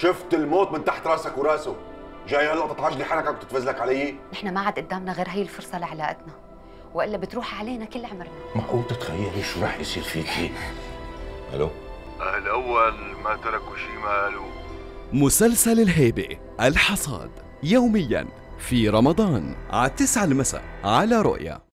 شفت الموت من تحت راسك وراسه. جاي هلا تطعج لي حالك عم علي. نحن ما عاد قدامنا غير هي الفرصة لعلاقتنا. وإلا بتروح علينا كل عمرنا. معقول تتخيلي شو رح يصير فيكي؟ ألو؟ الأول ما تركوا شي ما قالوا مسلسل الهيبة الحصاد يوميا في رمضان على 9 المساء على رؤيا.